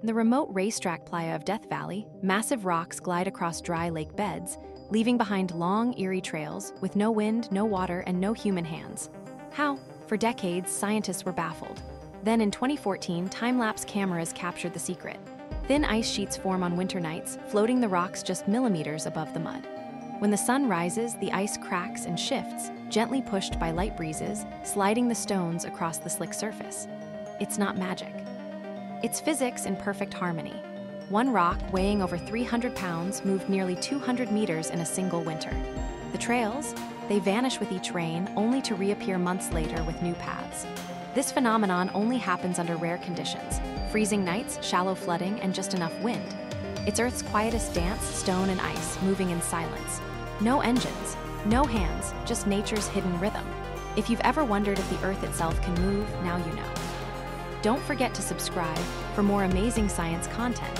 In the remote racetrack playa of Death Valley, massive rocks glide across dry lake beds, leaving behind long, eerie trails with no wind, no water, and no human hands. How? For decades, scientists were baffled. Then in 2014, time lapse cameras captured the secret. Thin ice sheets form on winter nights, floating the rocks just millimeters above the mud. When the sun rises, the ice cracks and shifts, gently pushed by light breezes, sliding the stones across the slick surface. It's not magic. It's physics in perfect harmony. One rock, weighing over 300 pounds, moved nearly 200 meters in a single winter. The trails, they vanish with each rain, only to reappear months later with new paths. This phenomenon only happens under rare conditions freezing nights, shallow flooding, and just enough wind. It's Earth's quietest dance, stone and ice, moving in silence. No engines, no hands, just nature's hidden rhythm. If you've ever wondered if the Earth itself can move, now you know. Don't forget to subscribe for more amazing science content.